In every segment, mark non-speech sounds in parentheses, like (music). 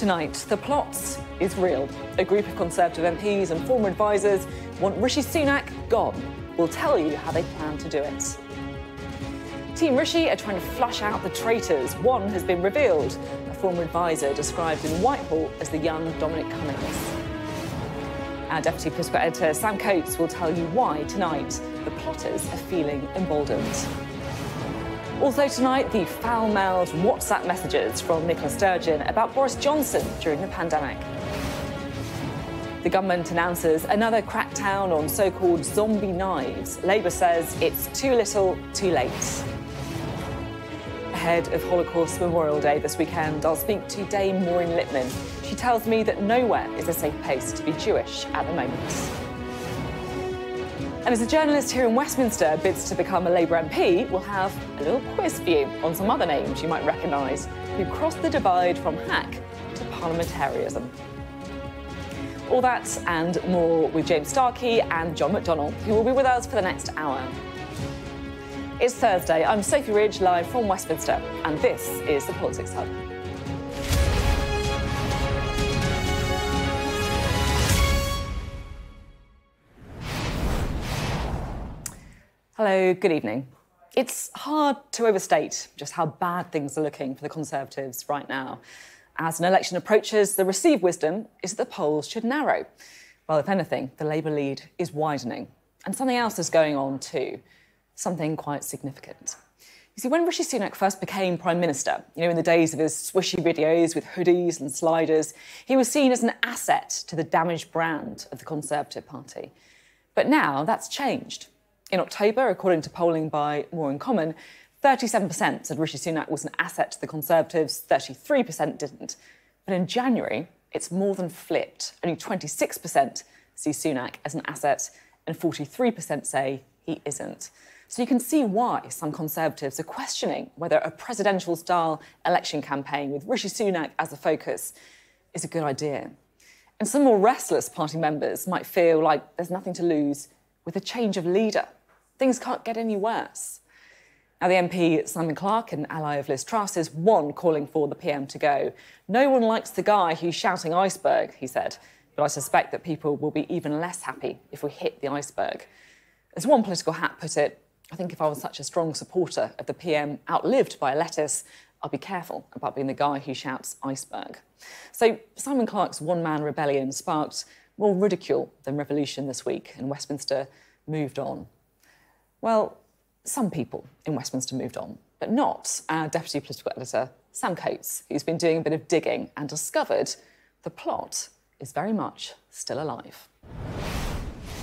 Tonight, the plot is real. A group of Conservative MPs and former advisers want Rishi Sunak gone. We'll tell you how they plan to do it. Team Rishi are trying to flush out the traitors. One has been revealed. A former advisor described in Whitehall as the young Dominic Cummings. Our deputy political editor Sam Coates will tell you why tonight the plotters are feeling emboldened. Also tonight, the foul-mouthed WhatsApp messages from Nicola Sturgeon about Boris Johnson during the pandemic. The government announces another crackdown on so-called zombie knives. Labour says it's too little, too late. Ahead of Holocaust Memorial Day this weekend, I'll speak to Dame Maureen Lipman. She tells me that nowhere is a safe place to be Jewish at the moment. And as a journalist here in Westminster bids to become a Labour MP, we'll have a little quiz for you on some other names you might recognise who crossed the divide from hack to parliamentarism. All that and more with James Starkie and John McDonnell, who will be with us for the next hour. It's Thursday. I'm Sophy Ridge, live from Westminster, and this is the Politics Hub. Hello, good evening. It's hard to overstate just how bad things are looking for the Conservatives right now. As an election approaches, the received wisdom is that the polls should narrow. Well, if anything, the Labour lead is widening. And something else is going on too, something quite significant. You see, when Rishi Sunak first became Prime Minister, you know, in the days of his swishy videos with hoodies and sliders, he was seen as an asset to the damaged brand of the Conservative Party. But now that's changed. In October, according to polling by More in Common, 37% said Rishi Sunak was an asset to the Conservatives, 33% didn't. But in January, it's more than flipped. Only 26% see Sunak as an asset, and 43% say he isn't. So you can see why some Conservatives are questioning whether a presidential style election campaign with Rishi Sunak as the focus is a good idea. And some more restless party members might feel like there's nothing to lose with a change of leader things can't get any worse. Now, the MP, Simon Clarke, an ally of Liz Truss, is one calling for the PM to go. No one likes the guy who's shouting iceberg, he said, but I suspect that people will be even less happy if we hit the iceberg. As one political hat put it, I think if I was such a strong supporter of the PM outlived by a lettuce, I'll be careful about being the guy who shouts iceberg. So Simon Clarke's one man rebellion sparked more ridicule than revolution this week, and Westminster moved on. Well, some people in Westminster moved on, but not our deputy political editor, Sam Coates, who's been doing a bit of digging and discovered the plot is very much still alive.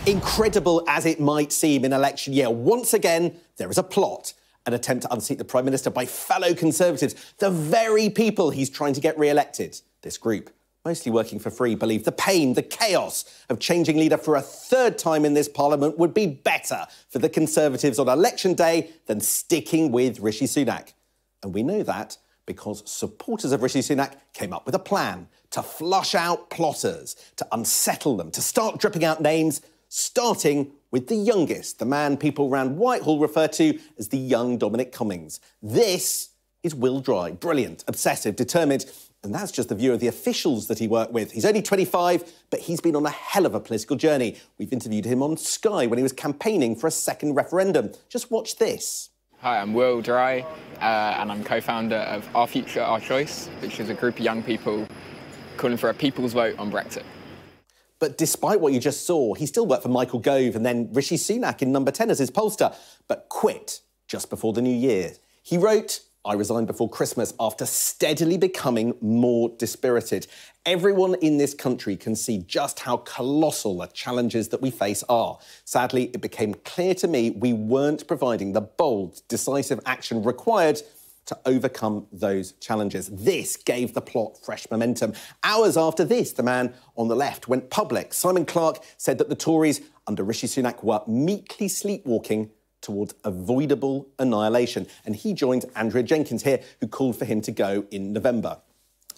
Incredible as it might seem in election year, once again, there is a plot. An attempt to unseat the Prime Minister by fellow Conservatives, the very people he's trying to get re elected. This group mostly working for free, believe the pain, the chaos of changing leader for a third time in this parliament would be better for the Conservatives on election day than sticking with Rishi Sunak. And we know that because supporters of Rishi Sunak came up with a plan to flush out plotters, to unsettle them, to start dripping out names, starting with the youngest, the man people around Whitehall refer to as the young Dominic Cummings. This is Will Dry, brilliant, obsessive, determined, and that's just the view of the officials that he worked with. He's only 25, but he's been on a hell of a political journey. We've interviewed him on Sky when he was campaigning for a second referendum. Just watch this. Hi, I'm Will Dry, uh, and I'm co founder of Our Future, Our Choice, which is a group of young people calling for a people's vote on Brexit. But despite what you just saw, he still worked for Michael Gove and then Rishi Sunak in number 10 as his pollster, but quit just before the new year. He wrote, I resigned before Christmas after steadily becoming more dispirited. Everyone in this country can see just how colossal the challenges that we face are. Sadly, it became clear to me we weren't providing the bold, decisive action required to overcome those challenges. This gave the plot fresh momentum. Hours after this, the man on the left went public. Simon Clarke said that the Tories under Rishi Sunak were meekly sleepwalking towards avoidable annihilation. And he joined Andrea Jenkyns here, who called for him to go in November.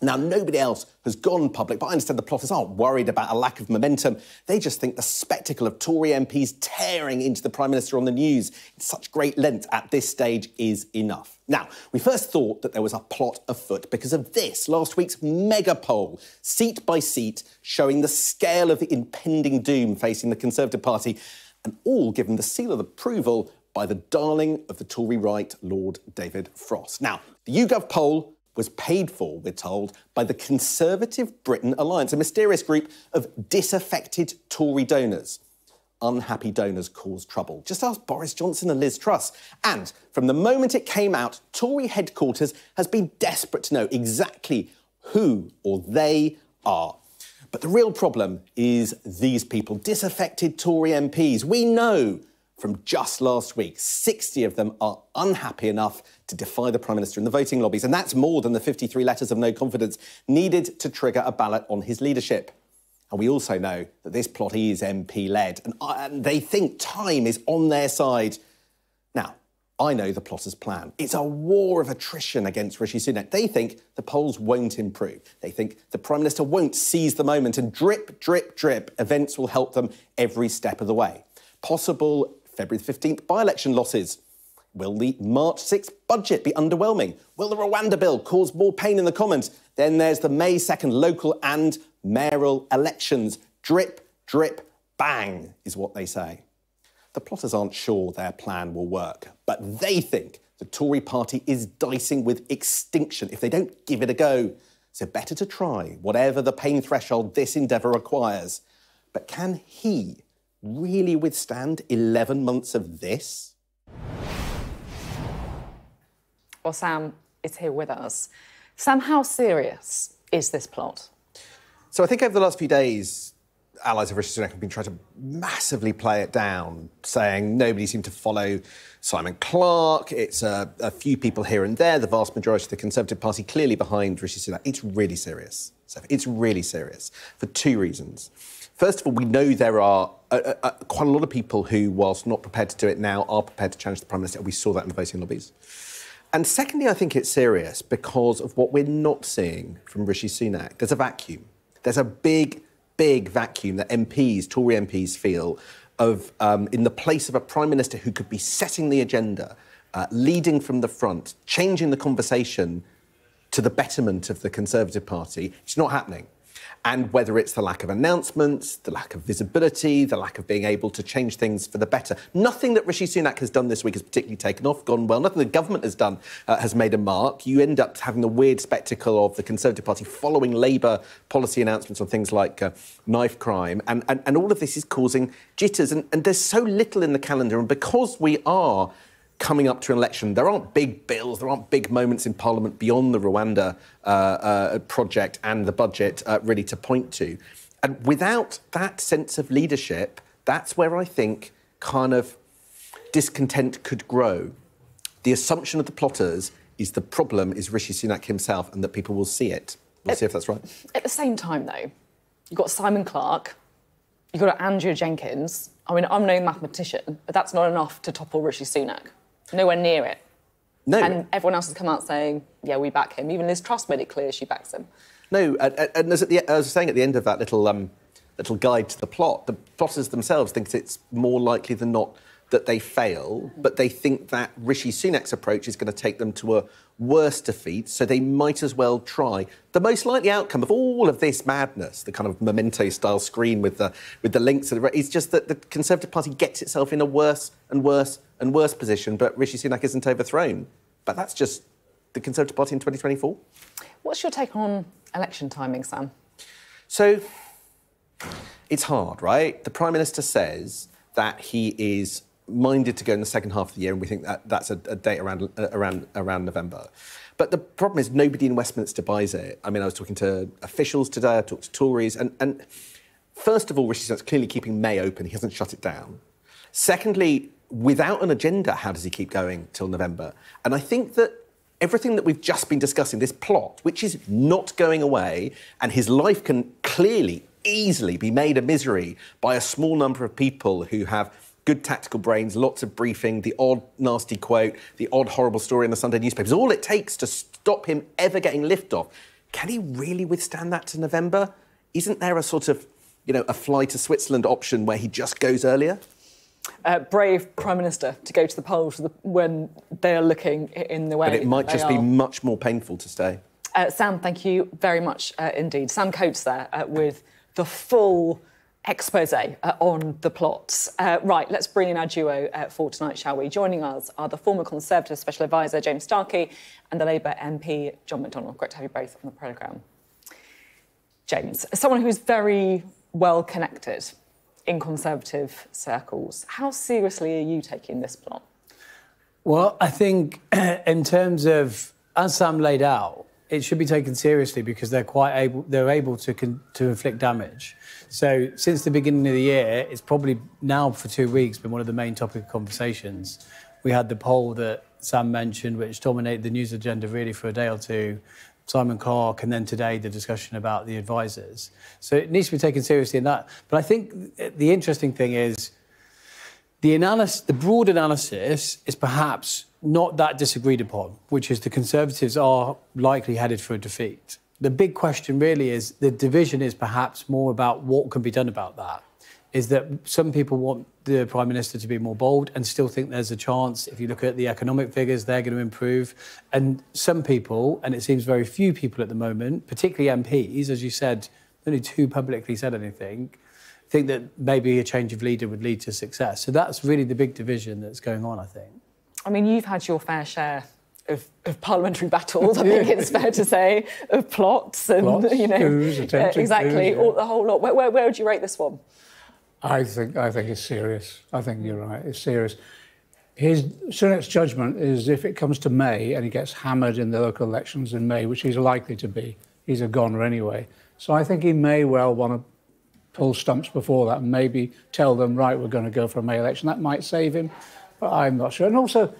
Now, nobody else has gone public, but I understand the plotters aren't worried about a lack of momentum. They just think the spectacle of Tory MPs tearing into the Prime Minister on the news in such great length at this stage is enough. Now, we first thought that there was a plot afoot because of this last week's mega poll, seat by seat, showing the scale of the impending doom facing the Conservative Party, and all given the seal of approval by the darling of the Tory right, Lord David Frost. Now, the YouGov poll was paid for, we're told, by the Conservative Britain Alliance, a mysterious group of disaffected Tory donors. Unhappy donors cause trouble. Just ask Boris Johnson and Liz Truss. And from the moment it came out, Tory headquarters has been desperate to know exactly who or they are. But the real problem is these people, disaffected Tory MPs. We know from just last week. 60 of them are unhappy enough to defy the Prime Minister in the voting lobbies, and that's more than the 53 letters of no confidence needed to trigger a ballot on his leadership. And we also know that this plot is MP led, and, uh, and they think time is on their side. Now, I know the plotters' plan. It's a war of attrition against Rishi Sunak. They think the polls won't improve. They think the Prime Minister won't seize the moment, and drip, drip, drip, events will help them every step of the way. Possible February 15th by election losses. Will the March 6th budget be underwhelming? Will the Rwanda bill cause more pain in the Commons? Then there's the May 2nd local and mayoral elections. Drip, drip, bang is what they say. The plotters aren't sure their plan will work, but they think the Tory party is dicing with extinction if they don't give it a go. So better to try, whatever the pain threshold this endeavour requires. But can he really withstand 11 months of this? Well, Sam is here with us. Sam, how serious is this plot? So I think over the last few days, allies of Rishi Sunak have been trying to massively play it down, saying nobody seemed to follow Simon Clarke. It's a, a, few people here and there. The vast majority of the Conservative Party clearly behind Rishi Sunak. It's really serious. It's really serious for two reasons. First of all, we know there are uh, uh, quite a lot of people who, whilst not prepared to do it now, are prepared to challenge the Prime Minister. We saw that in the voting lobbies. And secondly, I think it's serious because of what we're not seeing from Rishi Sunak. There's a vacuum. There's a big, big vacuum that MPs, Tory MPs, feel of um, in the place of a Prime Minister who could be setting the agenda, uh, leading from the front, changing the conversation to the betterment of the Conservative Party. It's not happening. And whether it's the lack of announcements, the lack of visibility, the lack of being able to change things for the better. Nothing that Rishi Sunak has done this week has particularly taken off, gone well. Nothing the government has done uh, has made a mark. You end up having the weird spectacle of the Conservative Party following Labour policy announcements on things like uh, knife crime. And, and, and all of this is causing jitters. And, and there's so little in the calendar. And because we are coming up to an election. There aren't big bills, there aren't big moments in Parliament beyond the Rwanda uh, uh, project and the budget uh, really to point to. And without that sense of leadership, that's where I think kind of discontent could grow. The assumption of the plotters is the problem is Rishi Sunak himself and that people will see it. We'll at, see if that's right. At the same time, though, you've got Simon Clarke, you've got Andrea Jenkyns. I mean, I'm no mathematician, but that's not enough to topple Rishi Sunak nowhere near it. No. And everyone else has come out saying, yeah, we back him. Even Liz Truss made it clear she backs him. No, and as, the, as I was saying at the end of that little um, little guide to the plot, the plotters themselves think it's more likely than not that they fail, but they think that Rishi Sunak's approach is going to take them to a worse defeat, so they might as well try. The most likely outcome of all of this madness, the kind of memento-style screen with the with the links, is just that the Conservative Party gets itself in a worse and worse and worse position, but Rishi Sunak isn't overthrown. But that's just the Conservative Party in 2024. What's your take on election timing, Sam? So it's hard, right? The Prime Minister says that he is minded to go in the second half of the year, and we think that that's a, a date around around around November. But the problem is nobody in Westminster buys it. I mean, I was talking to officials today, I talked to Tories, and, and first of all, Rishi Sunak's clearly keeping May open. He hasn't shut it down. Secondly, without an agenda, how does he keep going till November? And I think that everything that we've just been discussing, this plot, which is not going away, and his life can clearly, easily be made a misery by a small number of people who have good tactical brains, lots of briefing, the odd nasty quote, the odd horrible story in the Sunday newspapers. All it takes to stop him ever getting liftoff. can he really withstand that to November? Isn't there a sort of, you know, a fly to Switzerland option where he just goes earlier? Uh, brave Prime Minister to go to the polls when they're looking in the way. But it might just are. be much more painful to stay. Uh, Sam, thank you very much uh, indeed. Sam Coates there uh, with the full expose uh, on the plots. Uh, right, let's bring in our duo uh, for tonight, shall we? Joining us are the former Conservative Special Advisor James Starkie and the Labour MP John McDonnell. Great to have you both on the programme. James, someone who's very well connected in Conservative circles, how seriously are you taking this plot? Well, I think (clears throat) in terms of, as Sam laid out, it should be taken seriously because they're quite able they're able to con, to inflict damage. So since the beginning of the year, it's probably now for two weeks been one of the main topic of conversations. We had the poll that Sam mentioned, which dominated the news agenda really for a day or two. Simon Clarke, and then today the discussion about the advisors. So it needs to be taken seriously in that. But I think the interesting thing is the analysis, the broad analysis is perhaps not that disagreed upon, which is the Conservatives are likely headed for a defeat. The big question really is the division is perhaps more about what can be done about that. Is that some people want the Prime Minister to be more bold and still think there's a chance, if you look at the economic figures, they're going to improve. And some people, and it seems very few people at the moment, particularly MPs, as you said, only two publicly said anything, think that maybe a change of leader would lead to success. So that's really the big division that's going on, I think. I mean, you've had your fair share of, of parliamentary (laughs) battles. I think it's fair to say of plots and plots, you know coups, exactly coups, yeah. all, the whole lot. Where, where, where would you rate this one? I think I think it's serious. I think you're right. It's serious. His Sunak's judgment is if it comes to May and he gets hammered in the local elections in May, which he's likely to be, he's a goner anyway. So I think he may well want to pull stumps before that and maybe tell them, right, we're going to go for a May election. That might save him, I'm not sure. And also,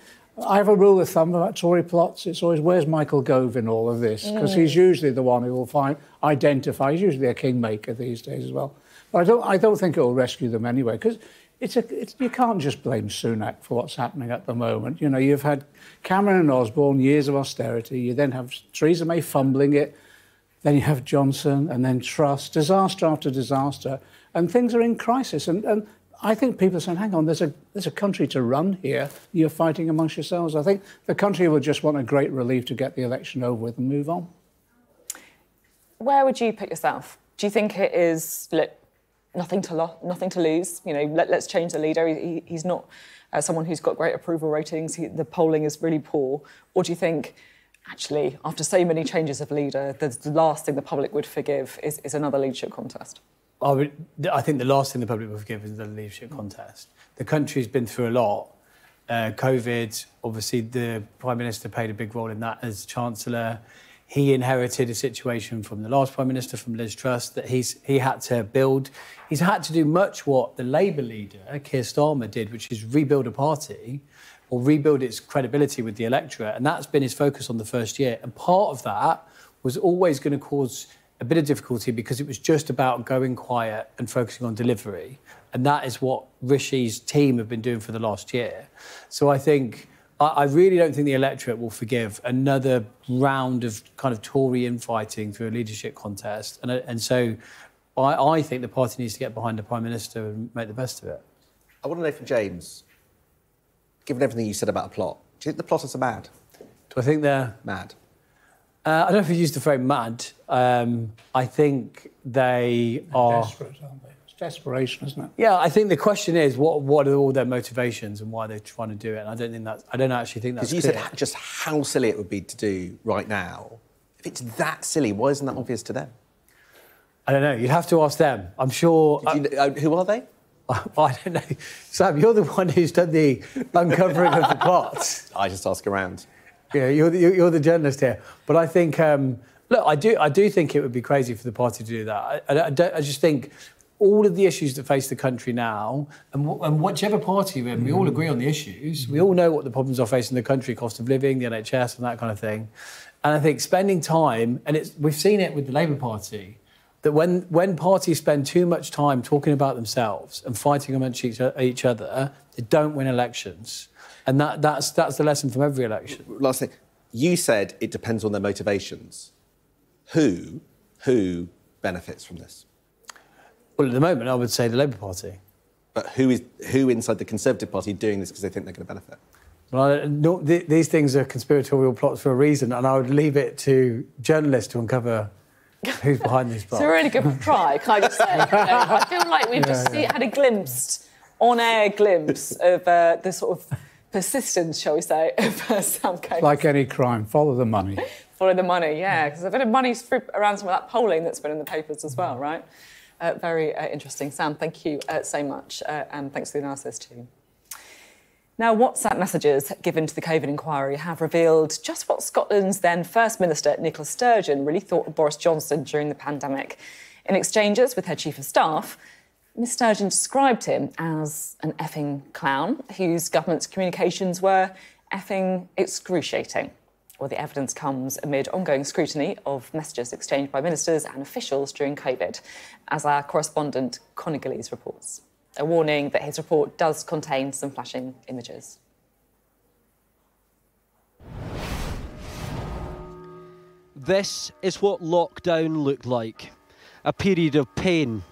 I have a rule of thumb about Tory plots. It's always where's Michael Gove in all of this because he's mm. usually the one who will find identify. He's usually a kingmaker these days as well. But I don't. I don't think it will rescue them anyway because it's a. It's, you can't just blame Sunak for what's happening at the moment. You know, you've had Cameron and Osborne years of austerity. You then have Theresa May fumbling it. Then you have Johnson, and then Truss, disaster after disaster, and things are in crisis. And, and I think people are saying, hang on, there's a, there's a country to run here. You're fighting amongst yourselves. I think the country will just want a great relief to get the election over with and move on. Where would you put yourself? Do you think it is look, nothing to lo- nothing to lose? You know, let, us change the leader. He, he's not uh, someone who's got great approval ratings. He, the polling is really poor. Or do you think? Actually, after so many changes of leader, the, the last thing the public would forgive is, is another leadership contest. I, would, I think the last thing the public will forgive is the leadership contest. The country's been through a lot. Uh, COVID, obviously, the Prime Minister played a big role in that as Chancellor. He inherited a situation from the last Prime Minister, from Liz Truss, that he's, he had to build. He's had to do much what the Labour leader, Keir Starmer, did, which is rebuild a party or rebuild its credibility with the electorate. And that's been his focus on the first year. And part of that was always going to cause a bit of difficulty because it was just about going quiet and focusing on delivery. And that is what Rishi's team have been doing for the last year. So I think, I really don't think the electorate will forgive another round of kind of Tory infighting through a leadership contest. And, uh, and so I, I think the party needs to get behind the Prime Minister and make the best of it. I want to know from James, given everything you said about a plot, do you think the plotters are mad? Do I think they're Mad. Uh, I don't know if you used the phrase mad. Um, I think they are. Desperate, aren't they? It's desperation, isn't it? Yeah, I think the question is what what are all their motivations and why they're trying to do it. And I don't think that's. I don't actually think that's. Because you clear. said just how silly it would be to do right now. If it's that silly, why isn't that obvious to them? I don't know. You'd have to ask them. I'm sure. You, uh, who are they? I, (laughs) I don't know. Sam, you're the one who's done the uncovering of the plots. (laughs) I just ask around. Yeah, you're the, you're the journalist here. But I think, um, look, I do, I do think it would be crazy for the party to do that. I, I, don't, I just think all of the issues that face the country now, and, and whichever party we're in, we all agree on the issues. We all know what the problems are facing the country, cost of living, the NHS, and that kind of thing. And I think spending time, and it's, we've seen it with the Labour Party, that when, when parties spend too much time talking about themselves and fighting amongst each, each other, they don't win elections. And that, that's, that's the lesson from every election. Last thing, you said it depends on their motivations. Who, who benefits from this? Well, at the moment, I would say the Labour Party. But who is who inside the Conservative Party doing this because they think they're going to benefit? Well, no, th- these things are conspiratorial plots for a reason, and I would leave it to journalists to uncover who's behind these (laughs) plots. It's a really good try, can I just say? You know, I feel like we've just see- had a glimpse, on-air glimpse of uh, the sort of persistence, shall we say, (laughs) of uh, Sam Coates. Like any crime, follow the money. (laughs) Follow the money, yeah, because a bit of money's around some of that polling that's been in the papers as well, right? Uh, very uh, interesting. Sam, thank you uh, so much, uh, and thanks for the analysis too. Now, WhatsApp messages given to the COVID inquiry have revealed just what Scotland's then First Minister, Nicola Sturgeon, really thought of Boris Johnson during the pandemic. In exchanges with her Chief of Staff, Ms Sturgeon described him as an effing clown whose government's communications were effing excruciating. Well, the evidence comes amid ongoing scrutiny of messages exchanged by ministers and officials during COVID, as our correspondent Conor Gillies reports. A warning that his report does contain some flashing images. This is what lockdown looked like a period of pain,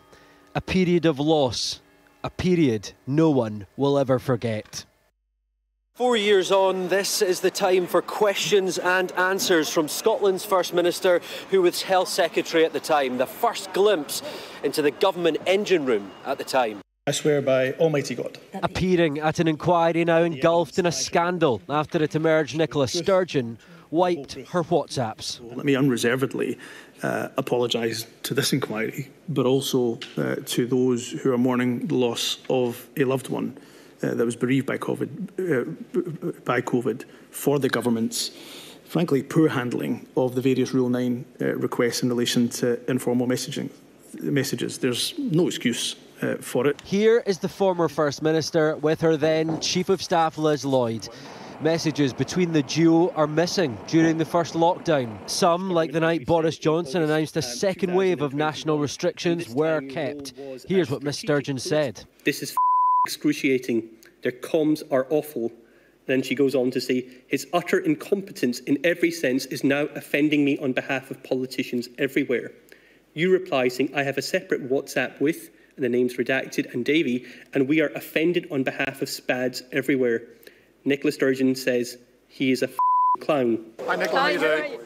a period of loss, a period no one will ever forget. Four years on, this is the time for questions and answers from Scotland's First Minister, who was Health Secretary at the time. The first glimpse into the government engine room at the time. I swear by Almighty God. Appearing at an inquiry now engulfed in a scandal after it emerged Nicola Sturgeon wiped her WhatsApps. Let me unreservedly uh, apologise to this inquiry, but also uh, to those who are mourning the loss of a loved one uh, that was bereaved by COVID, uh, by COVID for the government's, frankly, poor handling of the various Rule 9 uh, requests in relation to informal messaging messages. There's no excuse uh, for it. Here is the former First Minister with her then Chief of Staff Liz Lloyd. Messages between the duo are missing during the first lockdown. Some, like the night Boris Johnson announced a second wave of national restrictions, were kept. Here's what Miss Sturgeon said. This is excruciating. Their comms are awful. Then she goes on to say, his utter incompetence in every sense is now offending me on behalf of politicians everywhere. You reply saying, I have a separate WhatsApp with, and the name's redacted, and Davy, and we are offended on behalf of SPADs everywhere. Nicola Sturgeon says, he is a clown. Hi, Nicola, how you doing?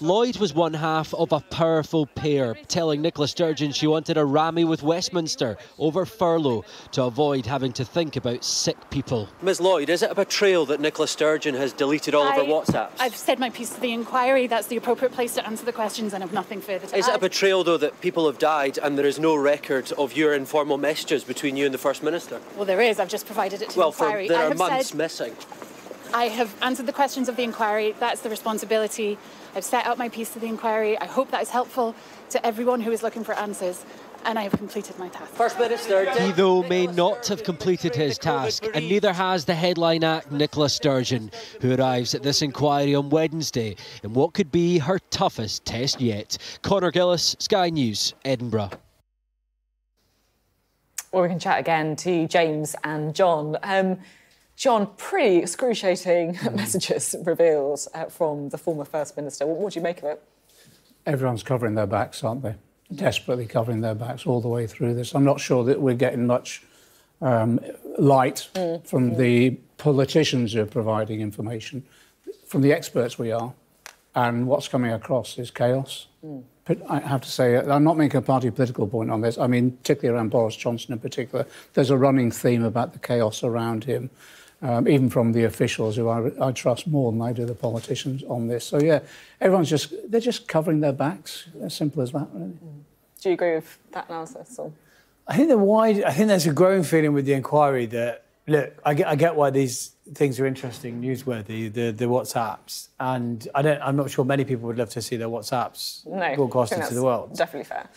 Lloyd was one half of a powerful pair, telling Nicola Sturgeon she wanted a rammy with Westminster over furlough to avoid having to think about sick people. Ms Lloyd, is it a betrayal that Nicola Sturgeon has deleted all I, of her WhatsApps? I've said my piece to the inquiry. That's the appropriate place to answer the questions and I've nothing further to say. Is add. it a betrayal, though, that people have died and there is no record of your informal messages between you and the First Minister? Well, there is. I've just provided it to well, the inquiry. for, there I are have months said, missing. I have answered the questions of the inquiry. That's the responsibility. I've set out my piece to the inquiry. I hope that is helpful to everyone who is looking for answers. And I have completed my task. First Minister. He, though, may not have completed his task, and neither has the headline act Nicola Sturgeon, who arrives at this inquiry on Wednesday in what could be her toughest test yet. Conor Gillies, Sky News, Edinburgh. Well, we can chat again to James and John. Um, John, pretty excruciating messages revealed uh, from the former First Minister. What, what do you make of it? Everyone's covering their backs, aren't they? Desperately covering their backs all the way through this. I'm not sure that we're getting much um, light mm. from mm. the politicians who are providing information. From the experts, we are. And what's coming across is chaos. Mm. But I have to say, I'm not making a party political point on this. I mean, particularly around Boris Johnson in particular, there's a running theme about the chaos around him um, even from the officials who I, I, trust more than I do the politicians on this. So yeah, everyone's just they're just covering their backs. As simple as that, really. Do you agree with that analysis? Or? I think the wide. I think there's a growing feeling with the inquiry that look, I get, I get why these things are interesting, newsworthy, the the WhatsApps, and I don't. I'm not sure many people would love to see their WhatsApps no, broadcasted to the world. Definitely fair.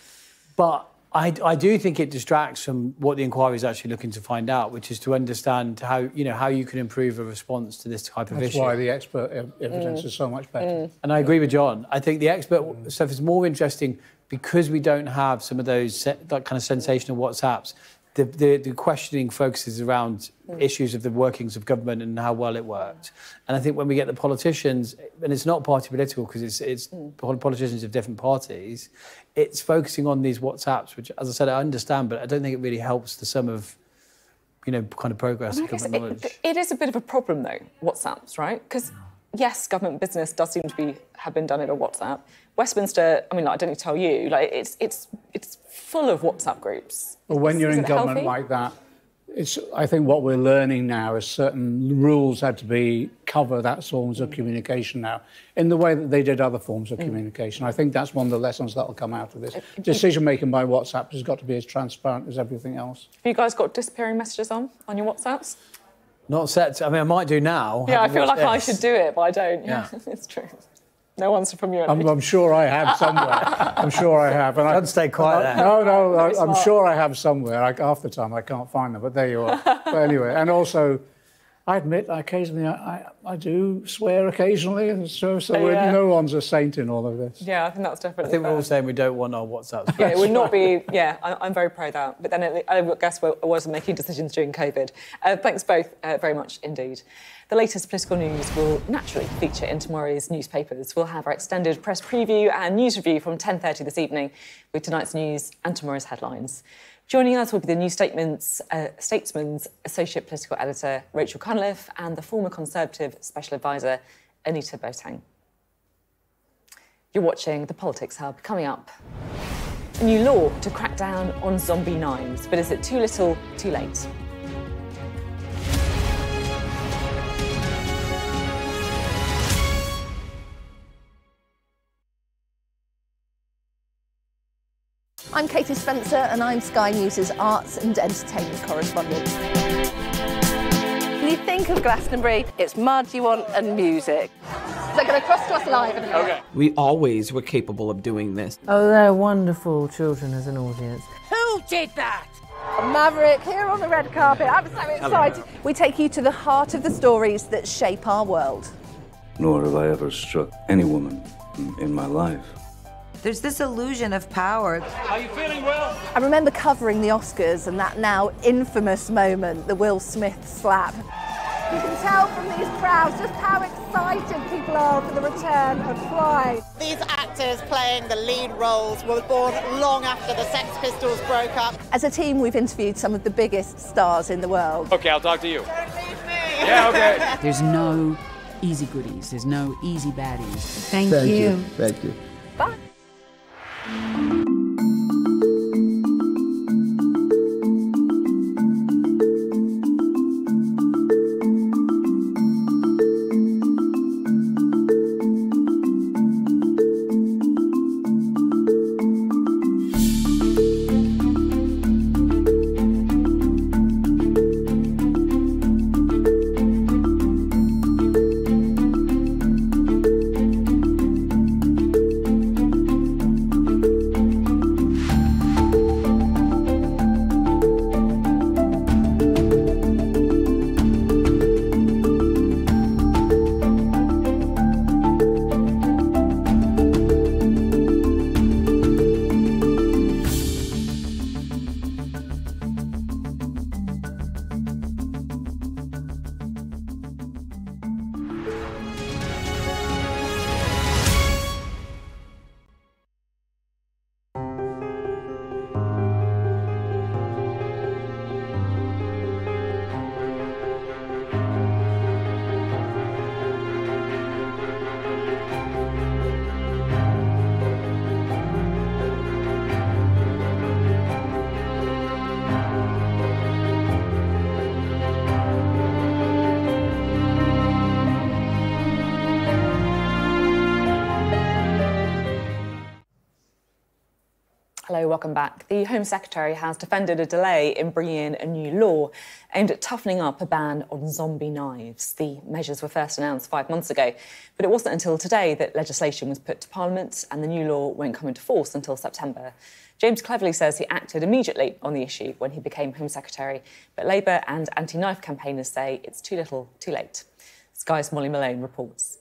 But I, I, do think it distracts from what the inquiry is actually looking to find out, which is to understand how you know how you can improve a response to this type of That's issue. That's why the expert evidence mm. is so much better. Mm. And I agree with John. I think the expert mm. stuff is more interesting because we don't have some of those that kind of sensational WhatsApps. The, the, the questioning focuses around mm. issues of the workings of government and how well it worked. And I think when we get the politicians, and it's not party political because it's, it's mm. pol- politicians of different parties, it's focusing on these WhatsApps, which, as I said, I understand, but I don't think it really helps the sum of, you know, kind of progress I guess knowledge. it, it is a bit of a problem, though, WhatsApps, right? Because, yes, government business does seem to be have been done in a WhatsApp. Westminster, I mean, like, I don't need to tell you, like, it's, it's, it's full of WhatsApp groups. But when you're is in it government healthy? like that, it's, I think what we're learning now is certain rules had to be cover that forms of communication now in the way that they did other forms of mm. communication. I think that's one of the lessons that will come out of this. Decision making by WhatsApp has got to be as transparent as everything else. Have you guys got disappearing messages on on your WhatsApps? Not set. To, I mean, I might do now. Yeah, I feel like watched I should do it, but I don't. Yeah, Yeah. (laughs) it's true. No answer from you. I'm, I'm sure I have somewhere. (laughs) I'm sure I have. And I, Don't stay quiet there. No, no, I, I'm sure I have somewhere. I, half the time I can't find them, but there you are. (laughs) but anyway, and also, I admit occasionally I, I, I do swear occasionally, and so so we're- Yeah. no one's a saint in all of this. Yeah, I think that's definitely. I think we're all saying we don't want our WhatsApps. Yeah, it would not be. Yeah, I, I'm very pro that. But then I guess I wasn't making decisions during COVID. Uh, thanks both uh, very much indeed. The latest political news will naturally feature in tomorrow's newspapers. We'll have our extended press preview and news review from 10:30 this evening, with tonight's news and tomorrow's headlines. Joining us will be the New Statements, uh, Statesman's Associate Political Editor Rachel Cunliffe and the former Conservative Special Advisor Anita Boateng. You're watching the Politics Hub. Coming up, a new law to crack down on zombie knives, but is it too little, too late? I'm Katie Spencer and I'm Sky News' arts and entertainment correspondent. When you think of Glastonbury, it's mud you want and music. They're going to cross to us live in a minute. Okay. We always were capable of doing this. Oh, they're wonderful children as an audience. Who did that? Maverick here on the red carpet. I'm so excited. We take you to the heart of the stories that shape our world. Nor have I ever struck any woman in, in my life. There's this illusion of power. Are you feeling well? I remember covering the Oscars and that now infamous moment, the Will Smith slap. You can tell from these crowds just how excited people are for the return of Pride. These actors playing the lead roles were born long after the Sex Pistols broke up. As a team, we've interviewed some of the biggest stars in the world. Okay, I'll talk to you. Thank please me. Yeah, okay. There's no easy goodies. There's no easy baddies. Thank Thank you. you. Thank you. Welcome back. The Home Secretary has defended a delay in bringing in a new law aimed at toughening up a ban on zombie knives. The measures were first announced five months ago, but it wasn't until today that legislation was put to Parliament and the new law won't come into force until September. James Cleverly says he acted immediately on the issue when he became Home Secretary, but Labour and anti knife campaigners say it's too little, too late. Sky's Molly Malone reports.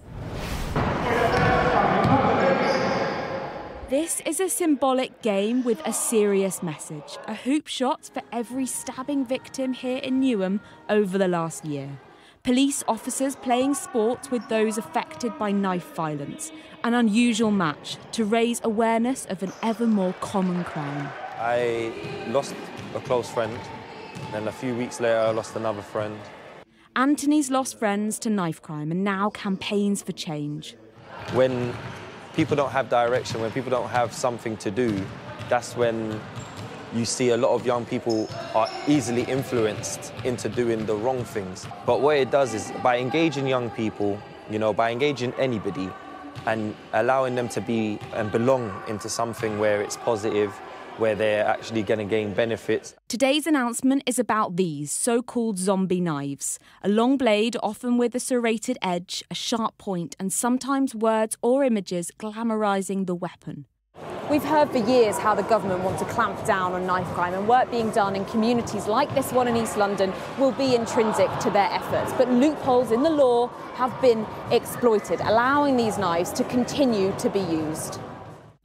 This is a symbolic game with a serious message. A hoop shot for every stabbing victim here in Newham over the last year. Police officers playing sport with those affected by knife violence. An unusual match to raise awareness of an ever more common crime. I lost a close friend. Then a few weeks later, I lost another friend. Anthony's lost friends to knife crime and now campaigns for change. When people don't have direction, when people don't have something to do, that's when you see a lot of young people are easily influenced into doing the wrong things. But what it does is by engaging young people, you know, by engaging anybody and allowing them to be and belong into something where it's positive, where they're actually going to gain benefits. Today's announcement is about these so called zombie knives. A long blade, often with a serrated edge, a sharp point, and sometimes words or images glamorising the weapon. We've heard for years how the government want to clamp down on knife crime, and work being done in communities like this one in East London will be intrinsic to their efforts. But loopholes in the law have been exploited, allowing these knives to continue to be used.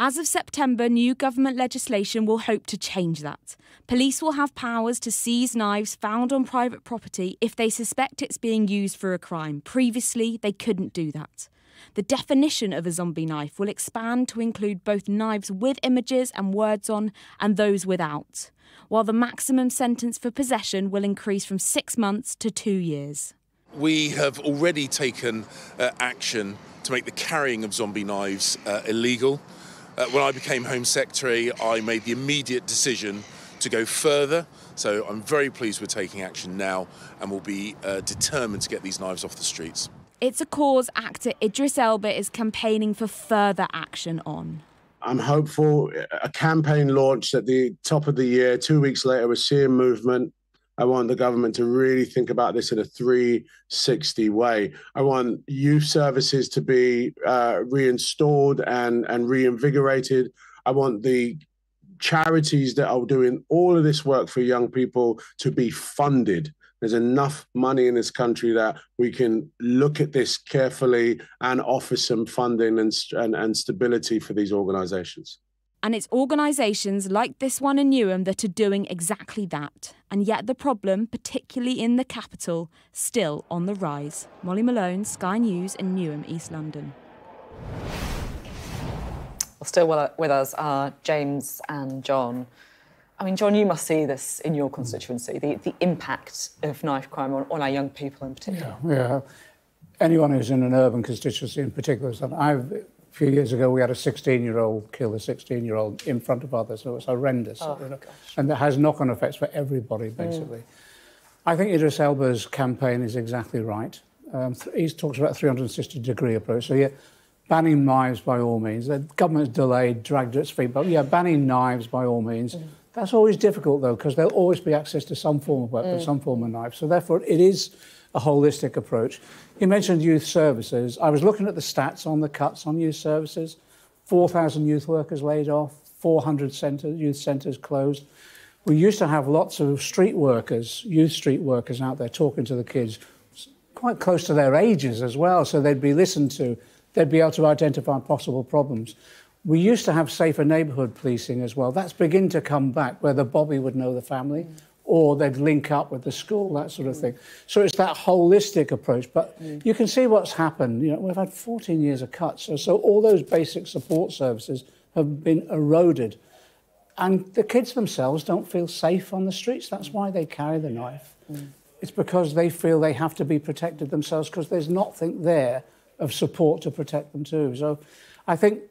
As of September, new government legislation will hope to change that. Police will have powers to seize knives found on private property if they suspect it's being used for a crime. Previously, they couldn't do that. The definition of a zombie knife will expand to include both knives with images and words on and those without, while the maximum sentence for possession will increase from six months to two years. We have already taken uh, action to make the carrying of zombie knives uh, illegal. Uh, when I became Home Secretary, I made the immediate decision to go further. So I'm very pleased we're taking action now and will be uh, determined to get these knives off the streets. It's a cause actor Idris Elba is campaigning for further action on. I'm hopeful. A campaign launched at the top of the year. Two weeks later, we're seeing movement. I want the government to really think about this in a 360 way. I want youth services to be uh, reinstalled and, and reinvigorated. I want the charities that are doing all of this work for young people to be funded. There's enough money in this country that we can look at this carefully and offer some funding and, and, and stability for these organisations. And it's organisations like this one in Newham that are doing exactly that. And yet the problem, particularly in the capital, still on the rise. Molly Malone, Sky News in Newham, East London. Well, still with us are James and John. I mean, John, you must see this in your constituency, the, the impact of knife crime on, on our young people in particular. Yeah, yeah. Anyone who's in an urban constituency in particular, I've a few years ago, we had a 16-year-old kill a 16-year-old in front of others. So was horrendous. Oh, and that has knock-on effects for everybody, basically. Mm. I think Idris Elba's campaign is exactly right. Um, he talks about a 360-degree approach. So, yeah, banning knives by all means. The government's delayed, dragged its feet, but, yeah, banning knives by all means. Mm. That's always difficult, though, because there'll always be access to some form of weapon, mm. some form of knife. So, therefore, it is a holistic approach. You mentioned youth services. I was looking at the stats on the cuts on youth services. 4,000 youth workers laid off, 400 centers, youth centres closed. We used to have lots of street workers, youth street workers out there talking to the kids, quite close to their ages as well, so they'd be listened to. They'd be able to identify possible problems. We used to have safer neighbourhood policing as well. That's beginning to come back, where the Bobby would know the family. Mm or they'd link up with the school, that sort of thing. So it's that holistic approach. But mm. you can see what's happened. You know, we've had 14 years of cuts, so, so all those basic support services have been eroded. And the kids themselves don't feel safe on the streets. That's why they carry the knife. Mm. It's because they feel they have to be protected themselves because there's nothing there of support to protect them too. So I think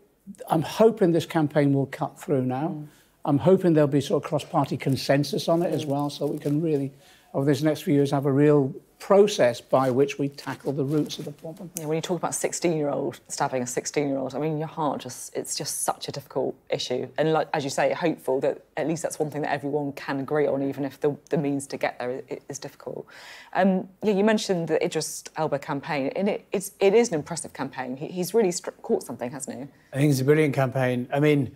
I'm hoping this campaign will cut through now. I'm hoping there'll be sort of cross-party consensus on it as well, so we can really, over these next few years, have a real process by which we tackle the roots of the problem. Yeah, when you talk about 16-year-old stabbing a 16-year-old, I mean, your heart just—it's just such a difficult issue. And like, as you say, hopeful that at least that's one thing that everyone can agree on, even if the, the means to get there is difficult. Um, yeah, you mentioned the Idris Elba campaign, and it, it's, it is an impressive campaign. He, he's really caught something, hasn't he? I think it's a brilliant campaign. I mean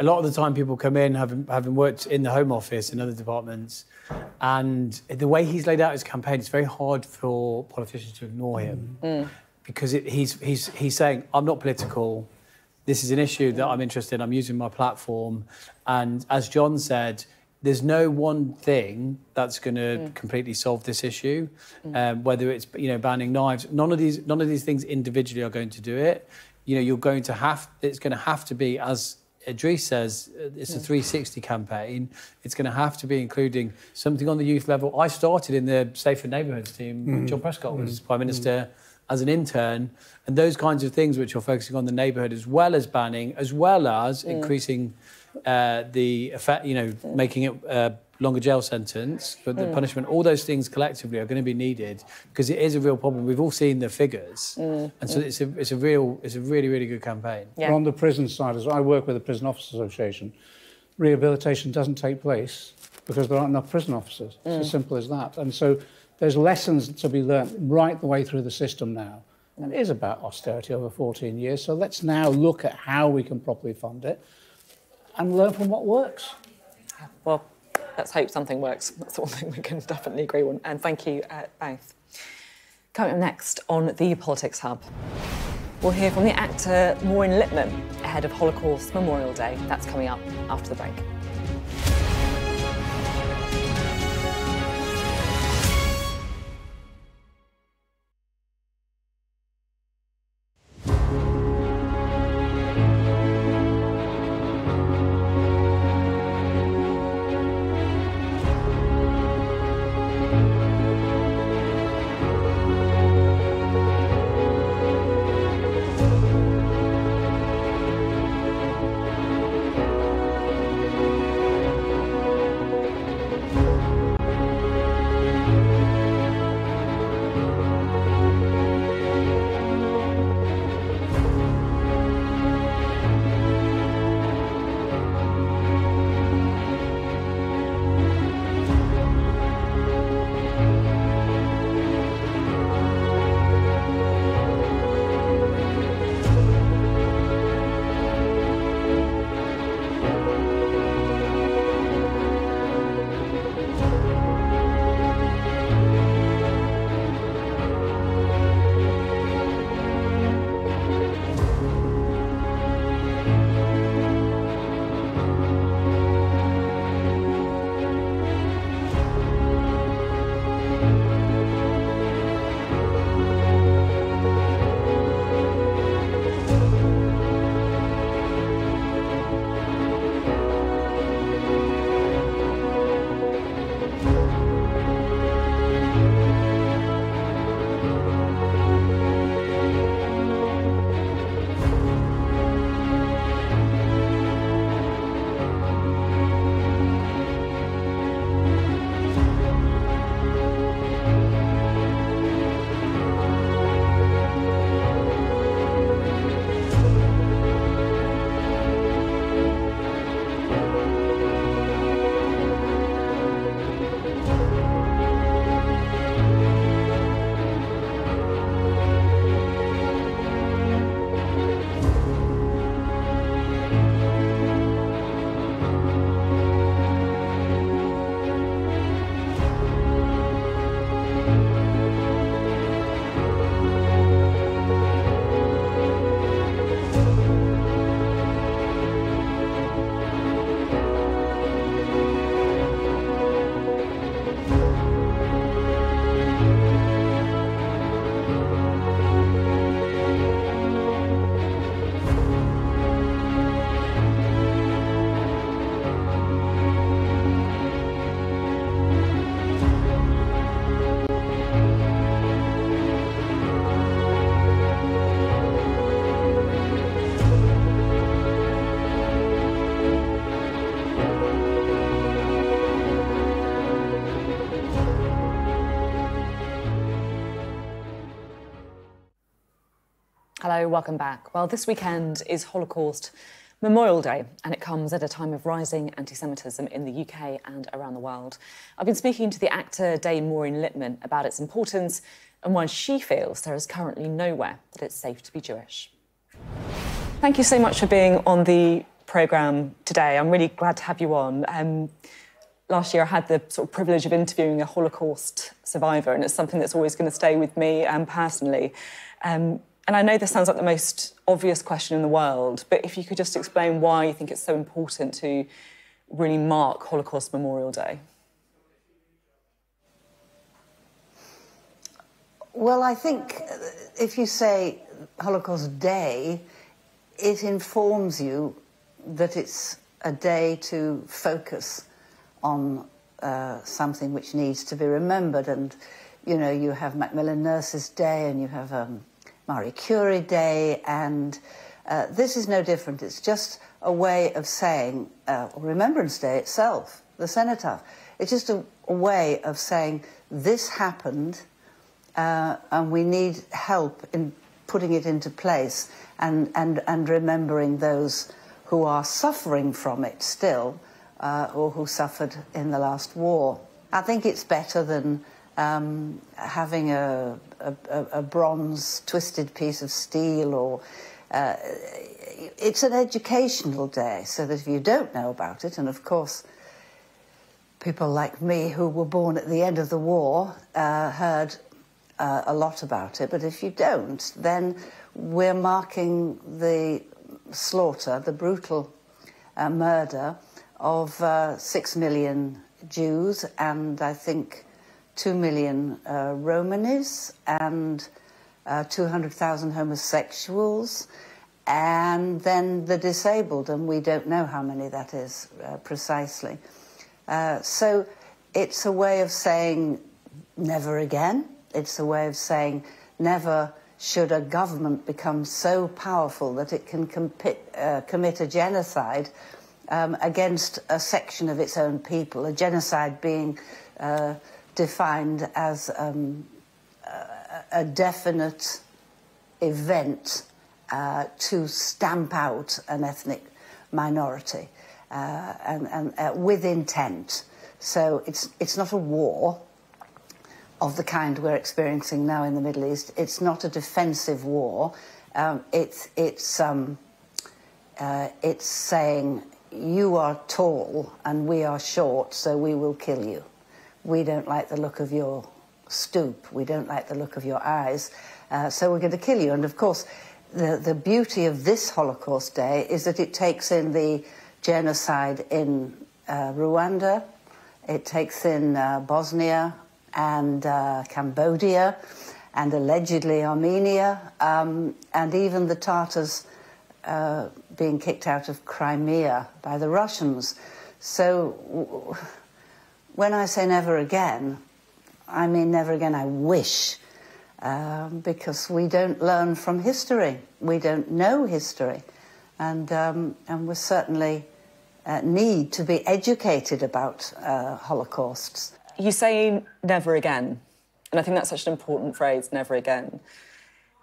a lot of the time people come in having having worked in the Home Office and other departments, and the way he's laid out his campaign, it's very hard for politicians to ignore him mm. because it, he's he's he's saying I'm not political. this is an issue that I'm interested in. I'm using my platform. And as John said, there's no one thing that's going to mm. completely solve this issue. Mm. Um, whether it's you know banning knives, none of these none of these things individually are going to do it. You know, you're going to have it's going to have to be as Idris says, uh, it's a 360 campaign. It's going to have to be including something on the youth level. I started in the Safer Neighbourhoods team. Mm. John Prescott was mm. Prime Minister. Mm as an intern, and those kinds of things which are focusing on the neighbourhood as well as banning, as well as mm. increasing uh, the effect, you know, making it a longer jail sentence but the mm. punishment. All those things collectively are going to be needed because it is a real problem. We've all seen the figures, mm. and so mm. it's a it's a real it's a really really good campaign. Yeah. On the prison side as well, I work with the Prison Officers Association. Rehabilitation doesn't take place because there aren't enough prison officers. It's as mm. simple as that. And so there's lessons to be learned right the way through the system now. And it is about austerity over 14 years. So let's now look at how we can properly fund it and learn from what works. Well, let's hope something works. (laughs) That's the one thing we can definitely agree on. And thank you uh, both. Coming up next on the Politics Hub, we'll hear from the actor Maureen Lipman ahead of Holocaust Memorial Day. That's coming up after the break. Welcome back. Well, this weekend is Holocaust Memorial Day, and it comes at a time of rising anti Semitism in the UK and around the world. I've been speaking to the actor Dame Maureen Lipman about its importance and why she feels there is currently nowhere that it's safe to be Jewish. Thank you so much for being on the programme today. I'm really glad to have you on. Um, last year, I had the sort of privilege of interviewing a Holocaust survivor, and it's something that's always going to stay with me um, personally. Um, And I know this sounds like the most obvious question in the world, but if you could just explain why you think it's so important to really mark Holocaust Memorial Day. Well, I think if you say Holocaust Day, it informs you that it's a day to focus on uh, something which needs to be remembered. And, you know, you have Macmillan Nurses Day and you have um, Marie Curie Day, and uh, this is no different. It's just a way of saying, uh, Remembrance Day itself, the cenotaph. It's just a, a way of saying this happened uh, and we need help in putting it into place and, and, and remembering those who are suffering from it still uh, or who suffered in the last war. I think it's better than um, having a, a, a, bronze twisted piece of steel or uh, it's an educational day so that if you don't know about it and of course people like me who were born at the end of the war uh, heard uh, a lot about it. But if you don't then we're marking the slaughter the brutal uh, murder of uh, six million Jews. And I think two million uh, Romanis and uh, 200,000 homosexuals, and then the disabled, and we don't know how many that is uh, precisely. Uh, so it's a way of saying never again. It's a way of saying never should a government become so powerful that it can uh, commit a genocide um, against a section of its own people, a genocide being uh, defined as um, a, definite event uh, to stamp out an ethnic minority uh, and, and uh, with intent. So it's, it's not a war of the kind we're experiencing now in the Middle East. It's not a defensive war. Um, it's, it's, um, uh, it's saying, you are tall and we are short, so we will kill you we don't like the look of your stoop, we don't like the look of your eyes, uh, so we're going to kill you. And of course, the, the beauty of this Holocaust Day is that it takes in the genocide in uh, Rwanda, it takes in uh, Bosnia and uh, Cambodia, and allegedly Armenia, um, and even the Tatars uh, being kicked out of Crimea by the Russians. So when I say never again, I mean never again, I wish, um, because we don't learn from history. We don't know history. And, um, and we certainly uh, need to be educated about uh, Holocausts. You say never again, and I think that's such an important phrase, never again.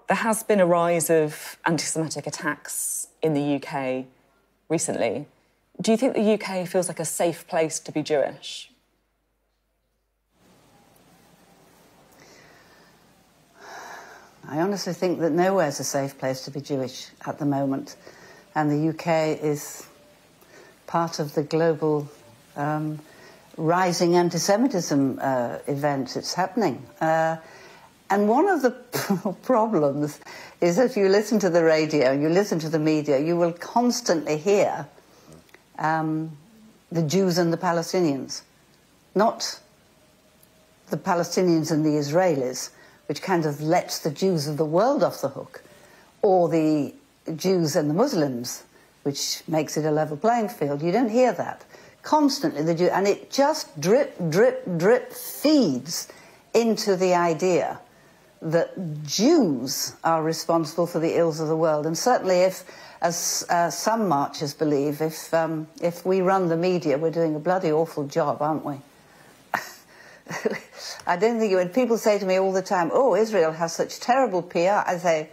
There has been a rise of anti Semitic attacks in the UK recently. Do you think the UK feels like a safe place to be Jewish? I honestly think that nowhere is a safe place to be Jewish at the moment, and the UK is part of the global um, rising anti Semitism uh, event. It's happening. Uh, and one of the (laughs) problems is if you listen to the radio, you listen to the media, you will constantly hear um, the Jews and the Palestinians, not the Palestinians and the Israelis which kind of lets the Jews of the world off the hook, or the Jews and the Muslims, which makes it a level playing field. You don't hear that. Constantly, the Jew, and it just drip, drip, drip feeds into the idea that Jews are responsible for the ills of the world. And certainly, if, as uh, some marchers believe, if, um, if we run the media, we're doing a bloody awful job, aren't we? (laughs) I don't think would. People say to me all the time, oh, Israel has such terrible PR. I say,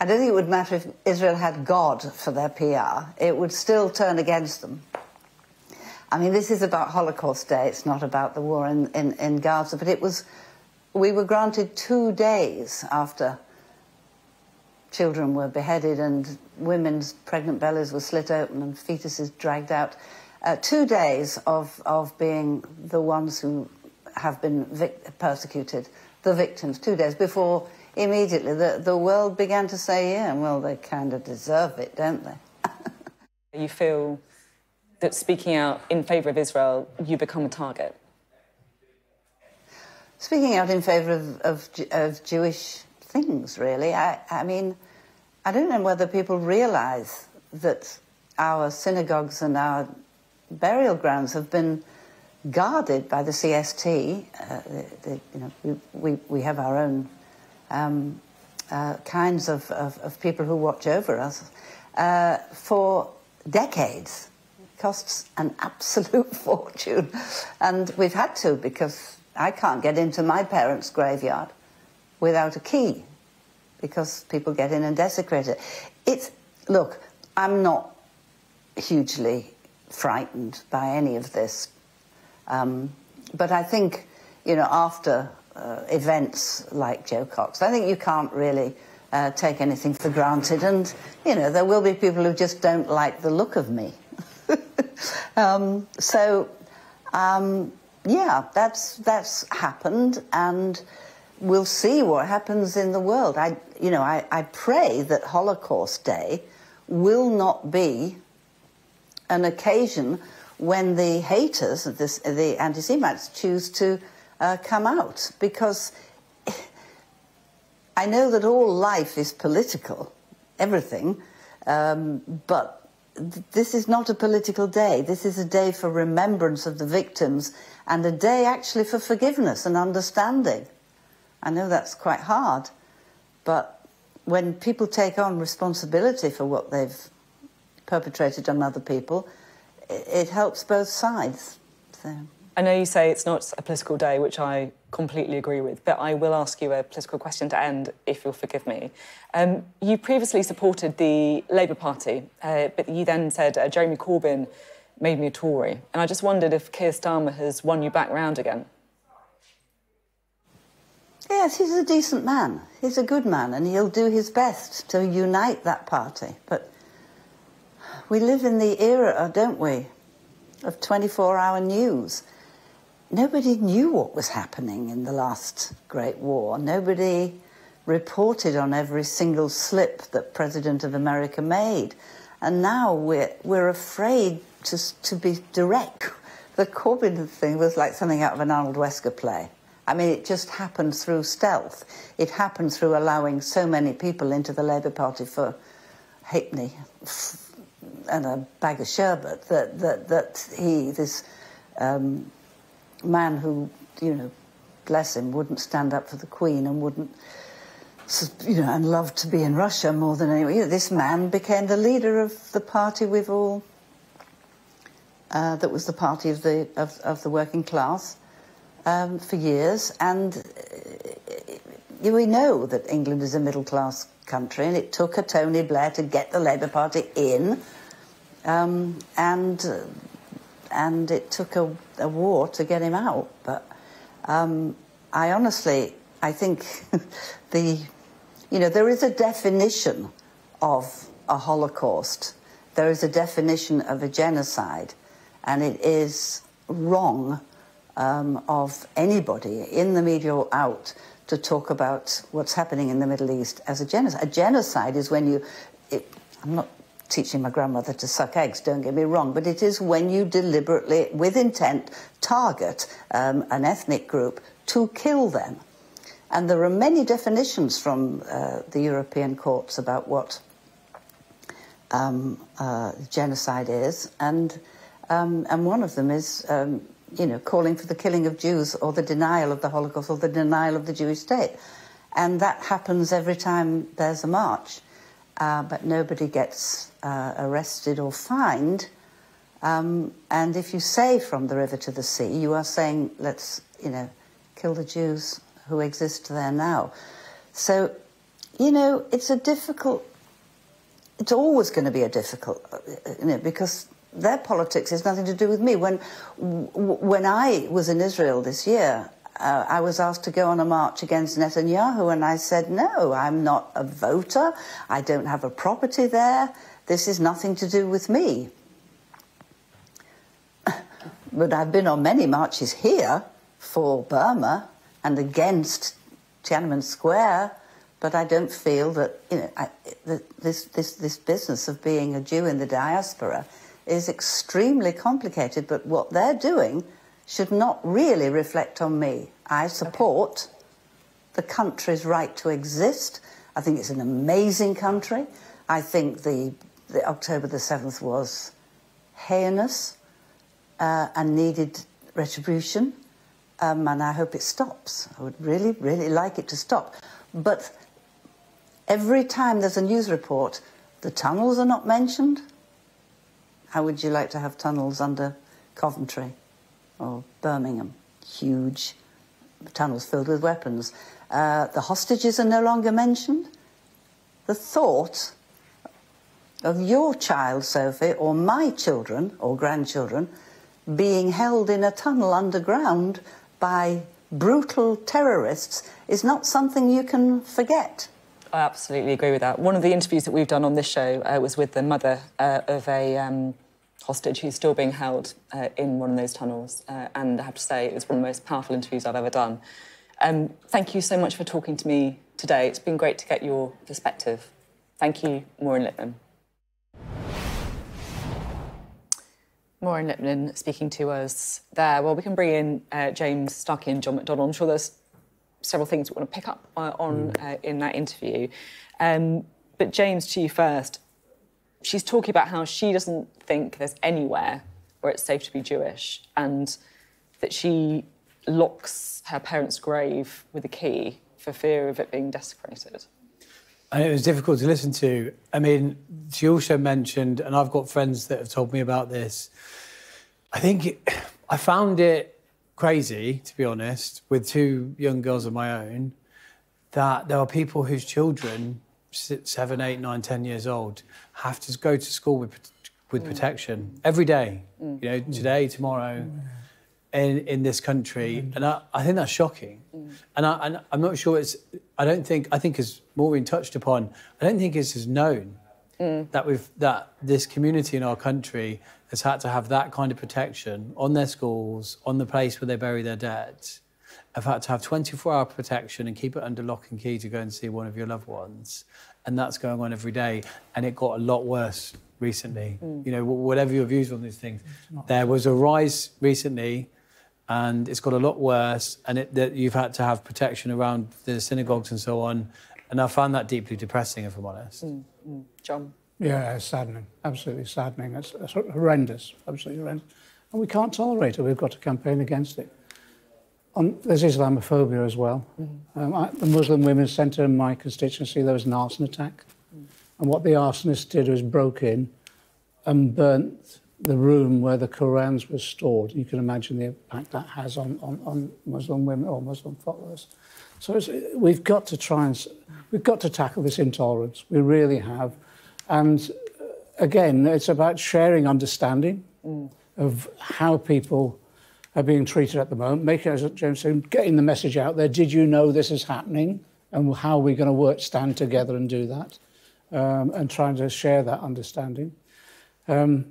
I don't think it would matter if Israel had God for their PR. It would still turn against them. I mean, this is about Holocaust Day. It's not about the war in, in, in Gaza. But it was, we were granted two days after children were beheaded and women's pregnant bellies were slit open and fetuses dragged out. Uh, two days of, of being the ones who have been persecuted, the victims, two days before immediately the, the world began to say, yeah, well, they kind of deserve it, don't they? (laughs) you feel that speaking out in favour of Israel, you become a target? Speaking out in favour of, of, of, Jewish things, really. I, I mean, I don't know whether people realise that our synagogues and our burial grounds have been guarded by the CST. Uh, the, the, you know, we, we, we, have our own um, uh, kinds of, of, of, people who watch over us uh, for decades. Costs an absolute (laughs) fortune. And we've had to because I can't get into my parents' graveyard without a key because people get in and desecrate it. It's, look, I'm not hugely frightened by any of this. Um, but I think, you know, after uh, events like Jo Cox, I think you can't really uh, take anything for granted. And, you know, there will be people who just don't like the look of me. (laughs) um, so, um, yeah, that's, that's happened. And we'll see what happens in the world. I, you know, I, I pray that Holocaust Day will not be an occasion when the haters, this, the anti-Semites, choose to uh, come out. Because I know that all life is political, everything, um, but th this is not a political day. This is a day for remembrance of the victims and a day actually for forgiveness and understanding. I know that's quite hard, but when people take on responsibility for what they've perpetrated on other people, it, helps both sides. So. I know you say it's not a political day, which I completely agree with, but I will ask you a political question to end, if you'll forgive me. Um, you previously supported the Labour Party, uh, but you then said uh, Jeremy Corbyn made me a Tory. And I just wondered if Keir Starmer has won you back round again. Yes, he's a decent man. He's a good man, and he'll do his best to unite that party. But we live in the era, don't we, of 24 hour news. Nobody knew what was happening in the last Great War. Nobody reported on every single slip that President of America made. And now we're, we're afraid to, to be direct. The Corbyn thing was like something out of an Arnold Wesker play. I mean, it just happened through stealth. It happened through allowing so many people into the Labour Party for halfpenny and a bag of sherbet that, that, that he, this um, man who, you know, bless him, wouldn't stand up for the Queen and wouldn't, you know, and loved to be in Russia more than anyone. You know, this man became the leader of the party we've all, uh, that was the party of the, of, of the working class um, for years. And uh, we know that England is a middle class country, and it took a Tony Blair to get the Labour Party in, um, and and it took a, a, war to get him out. But um, I honestly, I think (laughs) the, you know, there is a definition of a Holocaust. There is a definition of a genocide, and it is wrong um, of anybody in the media or out to talk about what's happening in the Middle East as a genocide. A genocide is when you, it, I'm not teaching my grandmother to suck eggs, don't get me wrong, but it is when you deliberately, with intent, target um, an ethnic group to kill them. And there are many definitions from uh, the European courts about what um, uh, genocide is, and um, and one of them is um, you know, calling for the killing of Jews or the denial of the Holocaust or the denial of the Jewish state. And that happens every time there's a march. Uh, but nobody gets uh, arrested or fined. Um, and if you say from the river to the sea, you are saying, let's, you know, kill the Jews who exist there now. So, you know, it's a difficult, it's always going to be a difficult, uh, you know, because their politics has nothing to do with me. When, when I was in Israel this year, uh, I was asked to go on a march against Netanyahu, and I said, no, I'm not a voter. I don't have a property there. This is nothing to do with me. but I've been on many marches here for Burma and against Tiananmen Square but I don't feel that you know I, that this this this business of being a Jew in the diaspora is extremely complicated. But what they're doing should not really reflect on me. I support the country's right to exist. I think it's an amazing country. I think the, the October the seventh was heinous uh, and needed retribution. Um, and I hope it stops. I would really, really like it to stop. But every time there's a news report, the tunnels are not mentioned. How would you like to have tunnels under Coventry or Birmingham? Huge tunnels filled with weapons. Uh, the hostages are no longer mentioned. The thought of your child, Sophy, or my children or grandchildren being held in a tunnel underground by brutal terrorists is not something you can forget. I absolutely agree with that. One of the interviews that we've done on this show uh, was with the mother uh, of a um, hostage who's still being held uh, in one of those tunnels. Uh, and I have to say, it was one of the most powerful interviews I've ever done. Um, thank you so much for talking to me today. It's been great to get your perspective. Thank you, Maureen Lipman. Maureen Lipman speaking to us there. Well, we can bring in uh, James Starkie and John McDonnell. I'm sure there's several things we want to pick up uh, on uh, in that interview. Um, but James, to you first. She's talking about how she doesn't think there's anywhere where it's safe to be Jewish, and that she locks her parents' grave with a key for fear of it being desecrated. And it was difficult to listen to. I mean, she also mentioned, and I've got friends that have told me about this. I think it, I found it crazy, to be honest, with two young girls of my own, that there are people whose children, seven, eight, nine, ten years old, have to go to school with with mm. protection every day. Mm. You know, today, tomorrow. Mm in, in this country, and I, I think that's shocking. Mm. And, I, and I'm not sure it's. I don't think. I think as Maureen touched upon, I don't think it's as known mm. that we've that this community in our country has had to have that kind of protection on their schools, on the place where they bury their dead. Have had to have 24-hour protection and keep it under lock and key to go and see one of your loved ones, and that's going on every day. And it got a lot worse recently. Mm. You know, whatever your views on these things, there was a rise recently and it's got a lot worse, and it, that you've had to have protection around the synagogues and so on. And I found that deeply depressing, if I'm honest. Mm, mm. John? Yeah, it's saddening, absolutely saddening. It's, it's horrendous, absolutely horrendous. And we can't tolerate it. We've got to campaign against it. On, there's Islamophobia as well. Mm. Um, at the Muslim Women's Centre in my constituency, there was an arson attack. Mm. And what the arsonists did was broke in and burnt the room where the Qurans were stored. You can imagine the impact that has on, on, on Muslim women or Muslim followers. So we've got to try and we've got to tackle this intolerance. We really have, and uh, again, it's about sharing understanding mm. of how people are being treated at the moment. Making, as James said, getting the message out there. Did you know this is happening? And how are we going to work, stand together, and do that? Um, and trying to share that understanding. Um,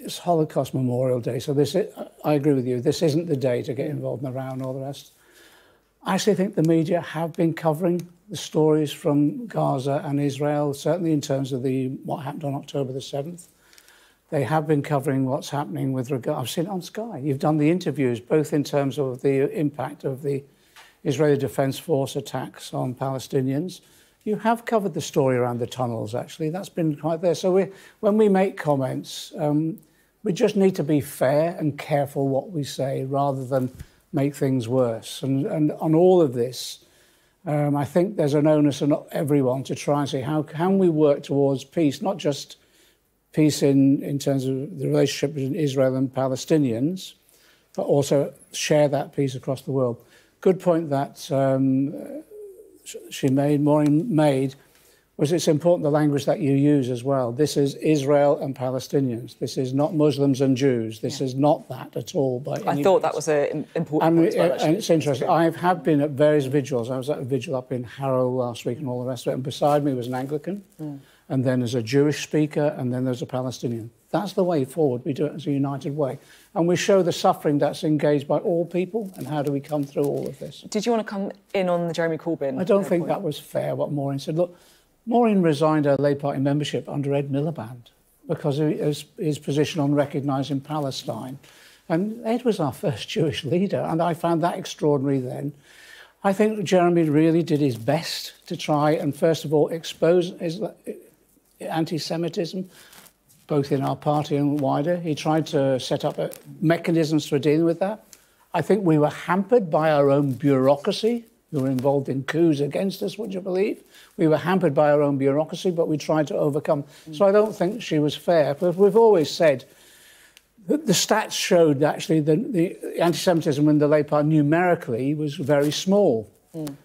it's Holocaust Memorial Day, so this is, I agree with you. This isn't the day to get involved in the row all the rest. I actually think the media have been covering the stories from Gaza and Israel, certainly in terms of the what happened on October the 7th. They have been covering what's happening with regard. I've seen it on Sky. You've done the interviews, both in terms of the impact of the Israeli Defense Force attacks on Palestinians. You have covered the story around the tunnels, actually. That's been quite there. So we, when we make comments, um, we just need to be fair and careful what we say rather than make things worse. And, and on all of this, um, I think there's an onus on everyone to try and see how can we work towards peace, not just peace in, in terms of the relationship between Israel and Palestinians, but also share that peace across the world. Good point that um, she made, Maureen made, was it's important the language that you use as well. This is Israel and Palestinians. This is not Muslims and Jews. This yeah. is not that at all. By I thought that was an important and, well, and it's interesting. I have been at various vigils. I was at a vigil up in Harrow last week and all the rest of it. And beside me was an Anglican. Mm. And then there's a Jewish speaker, and then there's a Palestinian. That's the way forward. We do it as a united way. And we show the suffering that's engaged by all people, and how do we come through all of this. Did you want to come in on the Jeremy Corbyn? I don't uh, think point? that was fair what Maureen said. Look, Maureen resigned her Labour Party membership under Ed Miliband because of his, his position on recognising Palestine. And Ed was our (laughs) first Jewish leader, and I found that extraordinary then. I think Jeremy really did his best to try and, first of all, expose anti Semitism, both in our party and wider. He tried to set up mechanisms for dealing with that. I think we were hampered by our own bureaucracy. We were involved in coups against us, would you believe? We were hampered by our own bureaucracy, but we tried to overcome. So I don't think she was fair. But we've always said that the stats showed actually the, the anti Semitism in the Labour Party numerically was very small. Mm.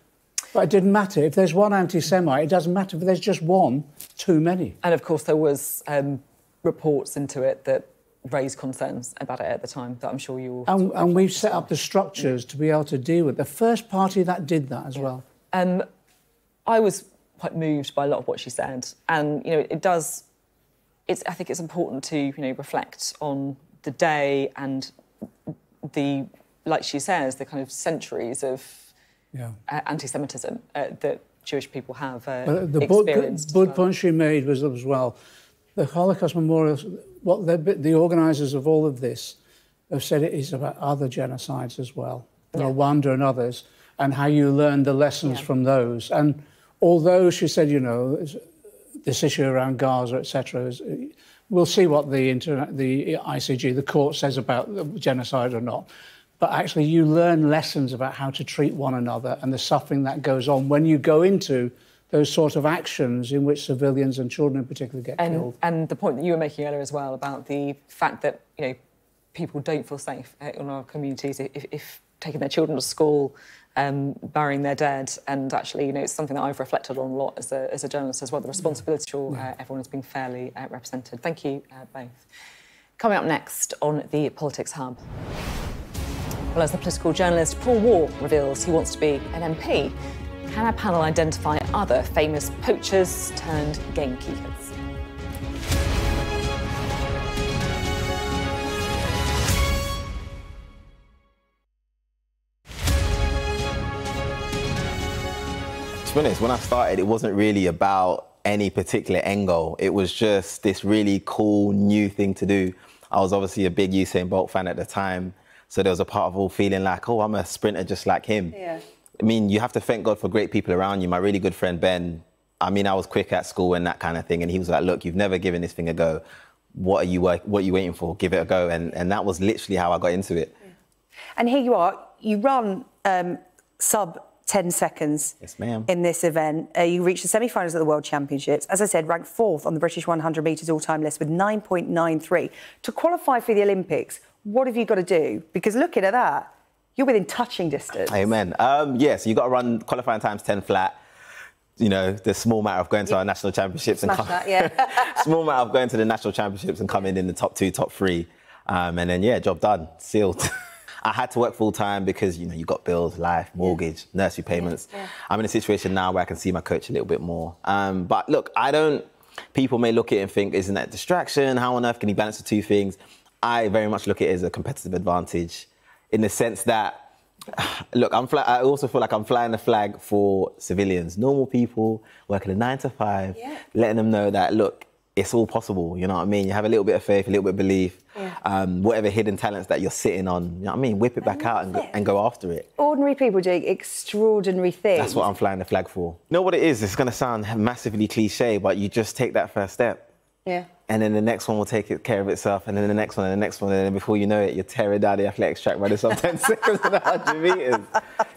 But it didn't matter. If there's one anti Semite, it doesn't matter. If there's just one, too many. And of course, there was um, reports into it that raised concerns about it at the time that I'm sure you all. And, and we've set up the structures to be able to deal with. The first party that did that as yeah. well. Um, I was quite moved by a lot of what she said, and you know, it does. It's. I think it's important to you know reflect on the day and the, like she says, the kind of centuries of yeah. uh, anti-Semitism uh, that Jewish people have uh, the experienced. Point she made was as well the Holocaust Memorial, what the, the organisers of all of this have said it is about other genocides as well, yeah. Rwanda and others, and how you learn the lessons yeah. from those. And although she said, you know, this issue around Gaza, etc., we'll see what the, internet, the ICJ, the court says about the genocide or not. But actually, you learn lessons about how to treat one another and the suffering that goes on when you go into those sort of actions in which civilians and children in particular get and, killed. And the point that you were making earlier as well about the fact that you know people don't feel safe uh, in our communities if, if taking their children to school, um, burying their dead, and actually, you know, it's something that I've reflected on a lot as a, as a journalist as well. The responsibility for uh, everyone has been fairly uh, represented. Thank you uh, both. Coming up next on the Politics Hub. Well, as the political journalist Paul Waugh reveals he wants to be an MP, can our panel identify other famous poachers turned gamekeepers? To be honest, when I started, it wasn't really about any particular end goal. It was just this really cool new thing to do. I was obviously a big Usain Bolt fan at the time, so there was a part of all feeling like, oh, I'm a sprinter just like him. Yeah. I mean, you have to thank God for great people around you. My really good friend Ben, I mean, I was quick at school and that kind of thing, and he was like, "Look, you've never given this thing a go. What are you what are you waiting for? Give it a go." And and that was literally how I got into it. And here you are. You run um, sub 10 seconds yes, ma'am. in this event. Uh, you reached the semi-finals at the World Championships. As I said, ranked fourth on the British 100 metres all-time list with 9.93. To qualify for the Olympics, what have you got to do? Because looking at that, you're within touching distance. Amen. Um, yes, yeah, so you got to run qualifying times 10 flat. You know, the small matter of going to yeah. our national championships Smash and come, that, yeah. (laughs) small matter of going to the national championships and coming in the top two, top three, um, and then yeah, job done, sealed. (laughs) I had to work full time because you know you got bills, life, mortgage, yeah. nursery payments. Yeah. I'm in a situation now where I can see my coach a little bit more. Um, but look, I don't. People may look at it and think, isn't that distraction? How on earth can he balance the two things? I very much look at it as a competitive advantage in the sense that, look, I'm fly- I also feel like I'm flying the flag for civilians, normal people working a nine to five, yeah. letting them know that, look, it's all possible. You know what I mean? You have a little bit of faith, a little bit of belief. Yeah. Um, whatever hidden talents that you're sitting on, you know what I mean? Whip it back out and go, and go after it. Ordinary people doing extraordinary things. That's what I'm flying the flag for. You know what it is? It's going to sound massively cliche, but you just take that first step. Yeah and then the next one will take it care of itself, and then the next one, and the next one, and then before you know it, you're tearing down the athletics track by sub (laughs) 10 seconds and 100 meters.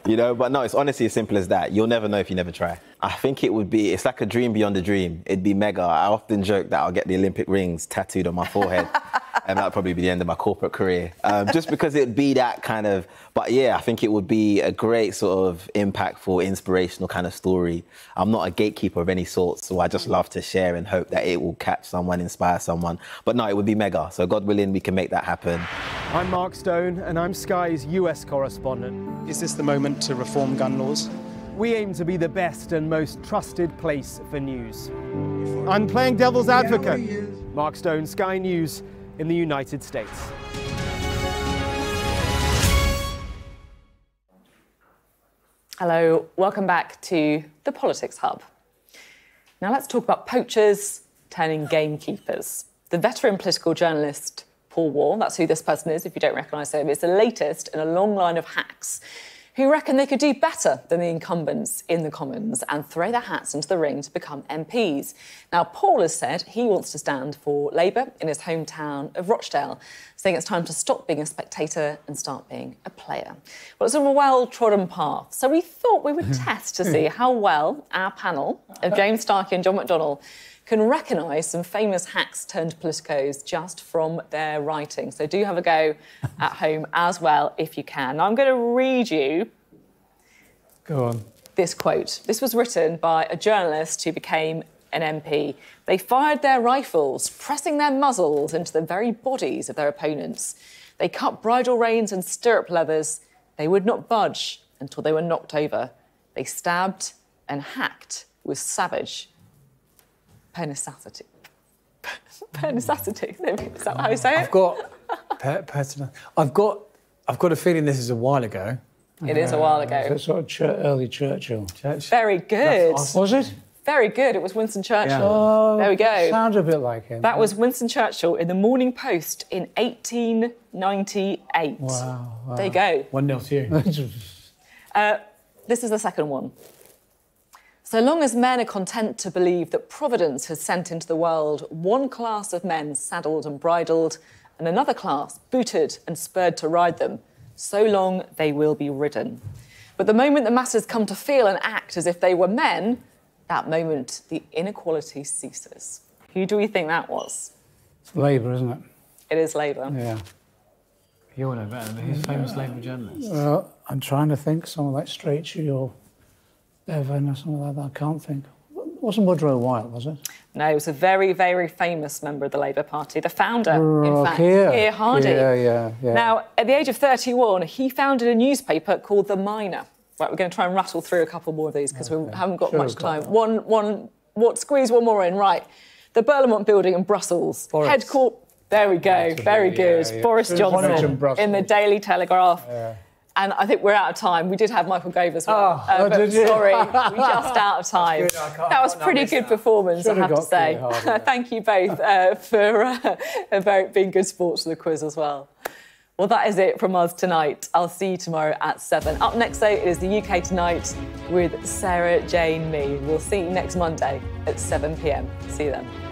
You know, but no, it's honestly as simple as that. You'll never know if you never try. I think it would be, it's like a dream beyond a dream. It'd be mega. I often joke that I'll get the Olympic rings tattooed on my forehead. (laughs) (laughs) and that'd probably be the end of my corporate career. Um, just because it'd be that kind of, but yeah, I think it would be a great sort of impactful, inspirational kind of story. I'm not a gatekeeper of any sort, so I just love to share and hope that it will catch someone, inspire someone. But no, it would be mega. So God willing, we can make that happen. I'm Mark Stone, and I'm Sky's US correspondent. Is this the moment to reform gun laws? we aim to be the best and most trusted place for news. I'm playing devil's advocate. Mark Stone, Sky News in the United States. Hello, welcome back to the Politics Hub. Now let's talk about poachers turning gamekeepers. The veteran political journalist Paul Waugh, that's who this person is if you don't recognise him, is the latest in a long line of hacks who reckon they could do better than the incumbents in the Commons and throw their hats into the ring to become MPs. Now, Paul has said he wants to stand for Labour in his hometown of Rochdale, saying it's time to stop being a spectator and start being a player. Well, it's a well trodden path, so we thought we would (laughs) test to see how well our panel of James Starkie and John McDonnell can recognise some famous hacks turned politicos just from their writing. So do have a go (laughs) at home as well if you can. Now I'm going to read you. Go on. This quote. This was written by a journalist who became an MP. They fired their rifles, pressing their muzzles into the very bodies of their opponents. They cut bridle reins and stirrup leathers. They would not budge until they were knocked over. They stabbed and hacked with savage pernicacity. (laughs) pernicacity. Is that how you say it? I've got per- personal. I've got. I've got a feeling this is a while ago. It is a while ago. It's sort of ch- early Churchill. Very good. Was it? Very good. It was Winston Churchill. Yeah. Oh, there we go. Sounds a bit like him. That was Winston Churchill in the Morning Post in 1898. Wow. wow. There you go. One nil to you. (laughs) Uh, this is the second one. So long as men are content to believe that Providence has sent into the world one class of men saddled and bridled, and another class booted and spurred to ride them, so long they will be ridden. But the moment the masses come to feel and act as if they were men, that moment the inequality ceases. Who do we think that was? It's Labour, isn't it? It is Labour. Yeah. You'll know better, but he's a famous Labour journalist. Well, I'm trying to think. Someone like Strachey or Bevan or something like that. I can't think. It wasn't Woodrow Wyatt, was it? No, he was a very, very famous member of the Labour Party, the founder, in fact, Keir. Hardie. Yeah, yeah, yeah. Now, at the age of 31, he founded a newspaper called The Miner. Right, we're going to try and rattle through a couple more of these because we haven't got Sure, much got time. One, one, what? Squeeze one more in. Right, the Berlaymont Building in Brussels. Boris. Headquarters. There we go. Very good. yeah. Boris as one Johnson in the Daily Telegraph. Yeah. And I think we're out of time. We did have Michael Gove as well. Oh, oh, did you? sorry, (laughs) we're just out of time. good. I can't- That was pretty good performance, I have to say. (laughs) Thank you both uh, for uh, (laughs) about being good sports for the quiz as well. Well, that is it from us tonight. I'll see you tomorrow at 7. Up next, though, it is the UK Tonight with Sarah Jane Mee. We'll see you next Monday at 7 pm. See you then.